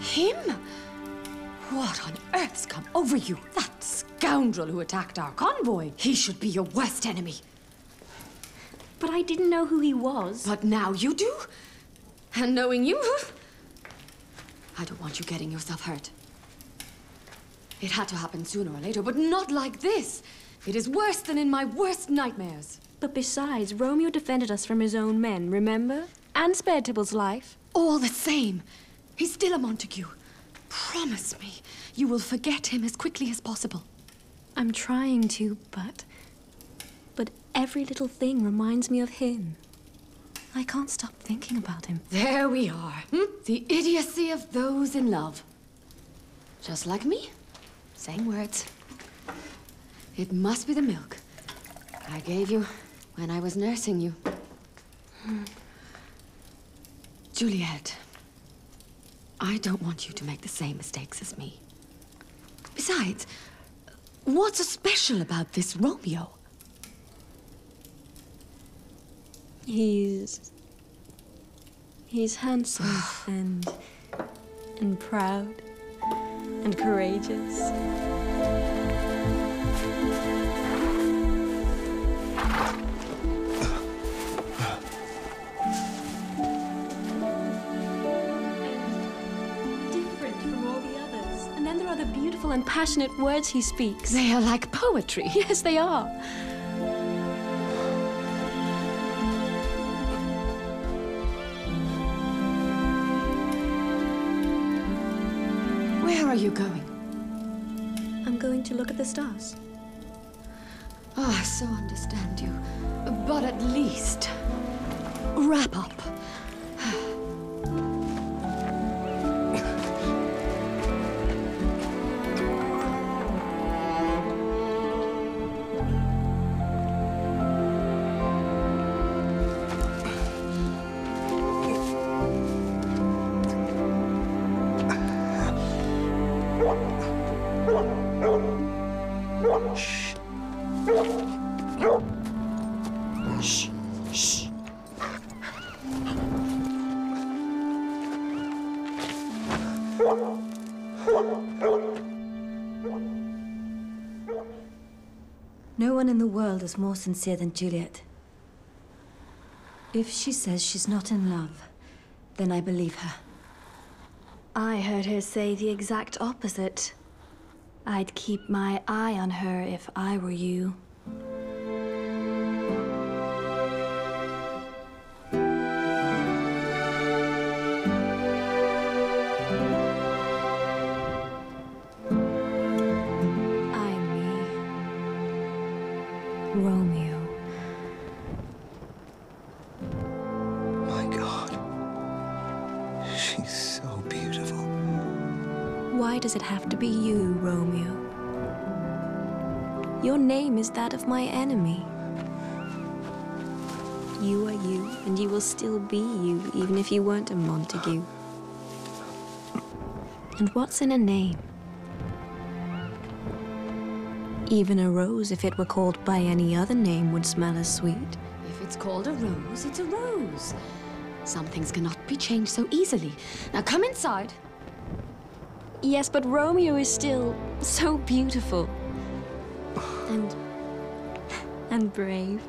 Him? What on earth's come over you? That scoundrel who attacked our convoy. He should be your worst enemy. But I didn't know who he was. But now you do? And knowing you, I don't want you getting yourself hurt. It had to happen sooner or later, but not like this. It is worse than in my worst nightmares. But besides, Romeo defended us from his own men, remember? And spared Tybalt's life. All the same, he's still a Montague. Promise me you will forget him as quickly as possible. I'm trying to, but... But every little thing reminds me of him. I can't stop thinking about him. There we are. Hmm? The idiocy of those in love. Just like me. Same words. It must be the milk I gave you when I was nursing you. Hmm. Juliet, I don't want you to make the same mistakes as me. Besides, what's so special about this Romeo? He's... He's handsome and... and proud and courageous. Beautiful and passionate words he speaks. They are like poetry. Yes, they are. Where are you going? I'm going to look at the stars. Oh, I so understand you. But at least, wrap up. One in the world is more sincere than Juliet. If she says she's not in love, then I believe her. I heard her say the exact opposite. I'd keep my eye on her if I were you. Your name is that of my enemy. You are you, and you will still be you, even if you weren't a Montague. And what's in a name? Even a rose, if it were called by any other name, would smell as sweet. If it's called a rose, it's a rose. Some things cannot be changed so easily. Now come inside. Yes, but Romeo is still so beautiful. And. and brave.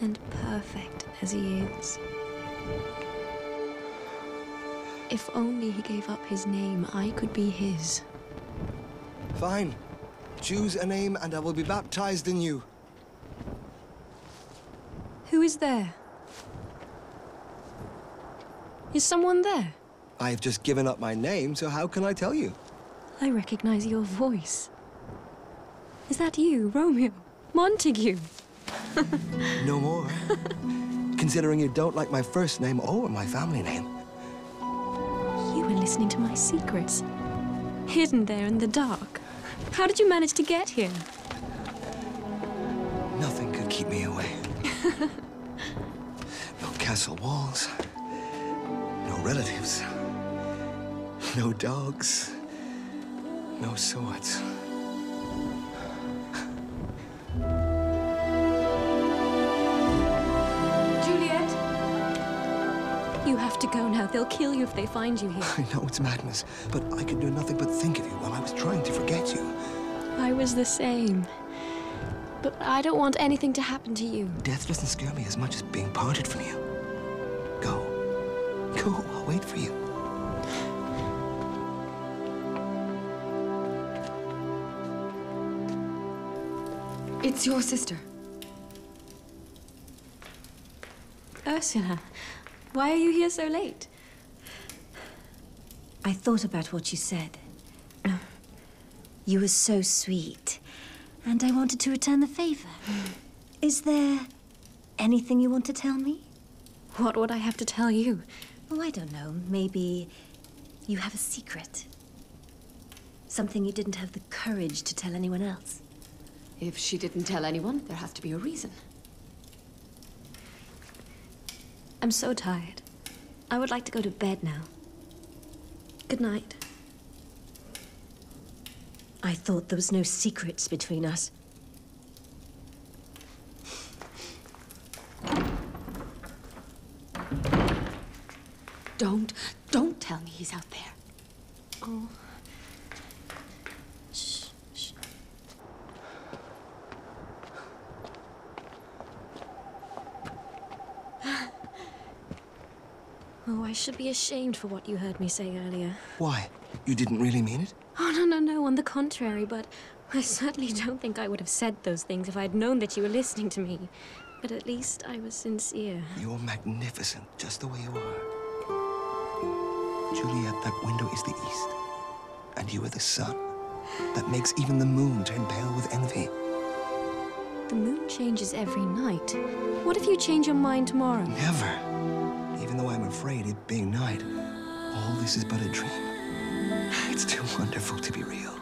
And perfect as he is. If only he gave up his name, I could be his. Fine. Choose a name and I will be baptized in you. Who is there? Is someone there? I have just given up my name, so how can I tell you? I recognize your voice. Is that you, Romeo? Montague? No more. Eh? Considering you don't like my first name or my family name. You were listening to my secrets. Hidden there in the dark. How did you manage to get here? Nothing could keep me away. no castle walls. No relatives. No dogs. No swords. Juliet? You have to go now. They'll kill you if they find you here. I know it's madness, but I could do nothing but think of you while I was trying to forget you. I was the same. But I don't want anything to happen to you. Death doesn't scare me as much as being parted from you. Go. Go, I'll wait for you. It's your sister. Ursula, why are you here so late? I thought about what you said. You were so sweet, and I wanted to return the favor. Is there anything you want to tell me? What would I have to tell you? Oh, I don't know. Maybe you have a secret. Something you didn't have the courage to tell anyone else. If she didn't tell anyone, there has to be a reason. I'm so tired. I would like to go to bed now. Good night. I thought there was no secrets between us. Don't, don't tell me he's out there. Oh. I should be ashamed for what you heard me say earlier. Why? You didn't really mean it? Oh, no, no, no, on the contrary, but I certainly don't think I would have said those things if I'd known that you were listening to me. But at least I was sincere. You're magnificent, just the way you are. Juliet, that window is the east. And you are the sun. That makes even the moon turn pale with envy. The moon changes every night. What if you change your mind tomorrow? Never. Even though I'm afraid it being night, all this is but a dream. It's too wonderful to be real.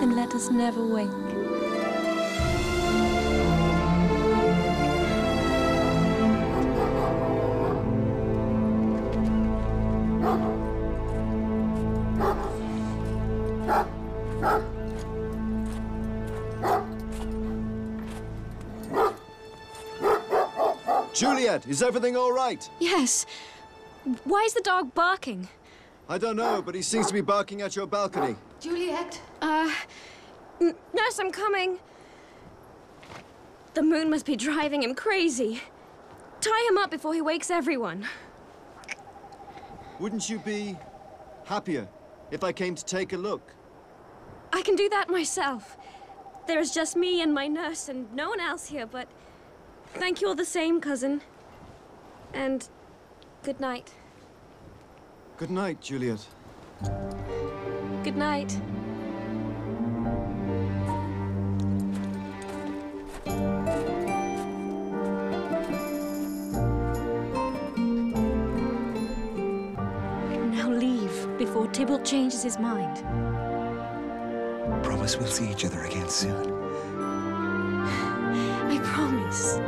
Then let us never wake. Juliet, is everything all right? Yes. Why is the dog barking? I don't know, but he seems to be barking at your balcony. Juliet? Uh, nurse, I'm coming. The moon must be driving him crazy. Tie him up before he wakes everyone. Wouldn't you be happier if I came to take a look? I can do that myself. There's just me and my nurse and no one else here, but thank you all the same, cousin. And good night. Good night, Juliet. Good night. Now leave before Tybalt changes his mind. Promise we'll see each other again soon. I promise.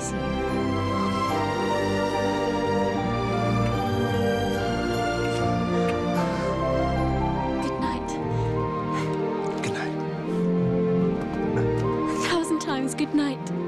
I promise you. Good night.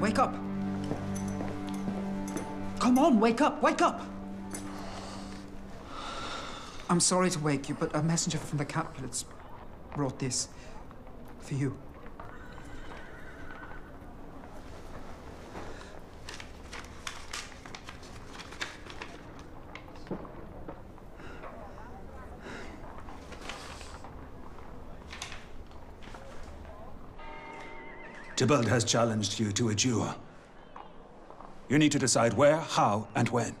Wake up! Come on, wake up, wake up! I'm sorry to wake you, but a messenger from the Capulets brought this for you. Tybalt has challenged you to a duel. You need to decide where, how, and when.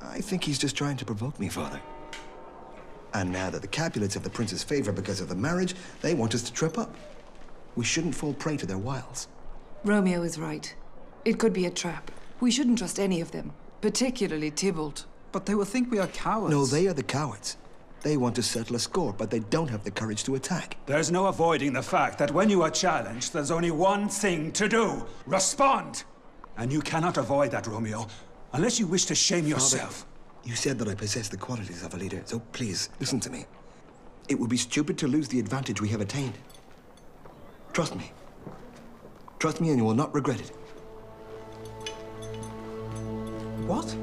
I think he's just trying to provoke me, Father. And now that the Capulets have the prince's favor because of the marriage, they want us to trip up. We shouldn't fall prey to their wiles. Romeo is right. It could be a trap. We shouldn't trust any of them, particularly Tybalt. But they will think we are cowards. No, they are the cowards. They want to settle a score, but they don't have the courage to attack. There's no avoiding the fact that when you are challenged, there's only one thing to do respond! And you cannot avoid that, Romeo, unless you wish to shame yourself. You said that I possess the qualities of a leader, so please, listen to me. It would be stupid to lose the advantage we have attained. Trust me. Trust me and you will not regret it. What?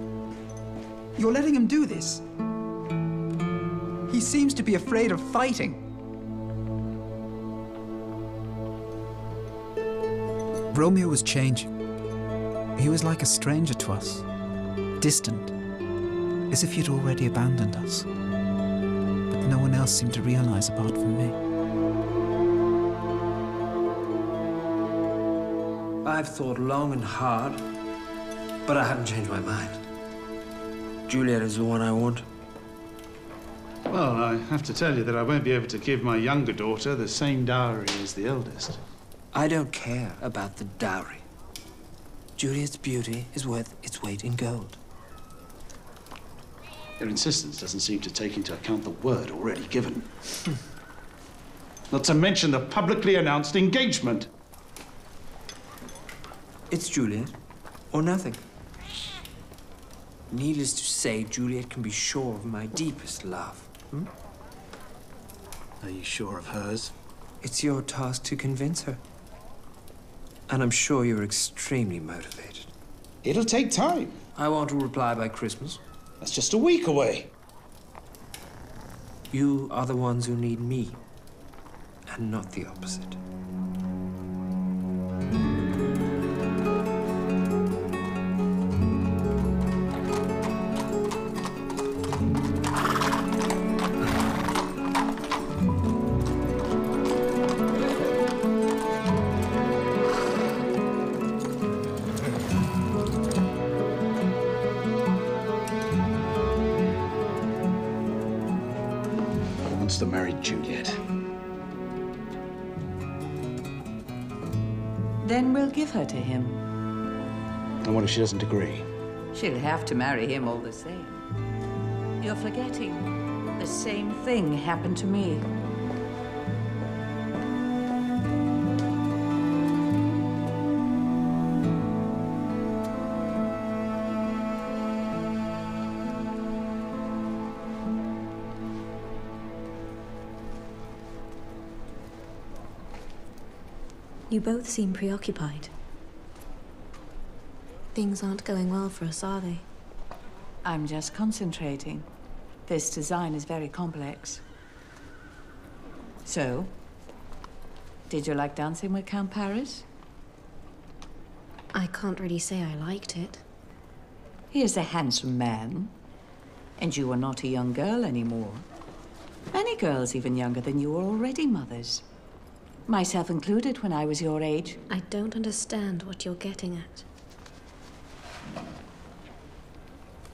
You're letting him do this? He seems to be afraid of fighting. Romeo was changing. He was like a stranger to us, distant, as if he'd already abandoned us. But no one else seemed to realize apart from me. I've thought long and hard, but I haven't changed my mind. Juliet is the one I want. Well, I have to tell you that I won't be able to give my younger daughter the same dowry as the eldest. I don't care about the dowry. Juliet's beauty is worth its weight in gold. Your insistence doesn't seem to take into account the word already given. Not to mention the publicly announced engagement. It's Juliet, or nothing. Needless to say, Juliet can be sure of my deepest love. Hmm? Are you sure of hers? It's your task to convince her. And I'm sure you're extremely motivated. It'll take time. I want to reply by Christmas. That's just a week away. You are the ones who need me, and not the opposite. To marry Juliet. Then we'll give her to him. And what if she doesn't agree? She'll have to marry him all the same. You're forgetting. The same thing happened to me. You both seem preoccupied. Things aren't going well for us, are they? I'm just concentrating. This design is very complex. So, did you like dancing with Count Paris? I can't really say I liked it. He is a handsome man. And you are not a young girl anymore. Many girls even younger than you are already mothers. Myself included when I was your age. I don't understand what you're getting at.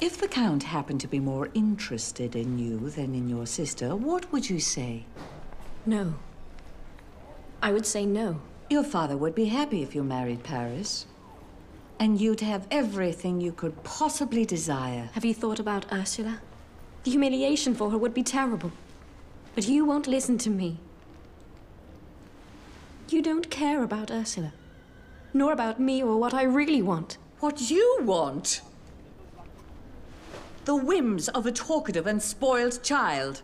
If the Count happened to be more interested in you than in your sister, what would you say? No. I would say no. Your father would be happy if you married Paris. And you'd have everything you could possibly desire. Have you thought about Ursula? The humiliation for her would be terrible. But you won't listen to me. You don't care about Ursula. Nor about me or what I really want. What you want? The whims of a talkative and spoiled child.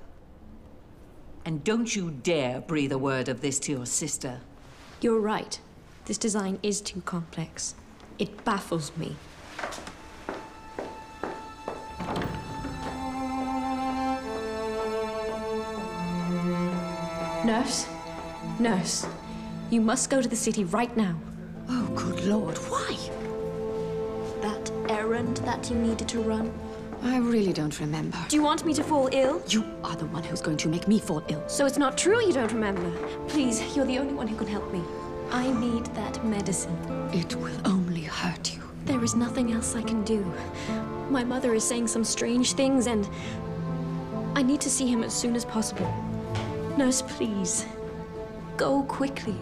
And don't you dare breathe a word of this to your sister. You're right. This design is too complex. It baffles me. Nurse? Nurse, you must go to the city right now. Oh, good lord, why? That errand that you needed to run? I really don't remember. Do you want me to fall ill? You are the one who's going to make me fall ill. So it's not true you don't remember. Please, you're the only one who can help me. I need that medicine. It will only hurt you. There is nothing else I can do. My mother is saying some strange things, and I need to see him as soon as possible. Nurse, please. Go quickly.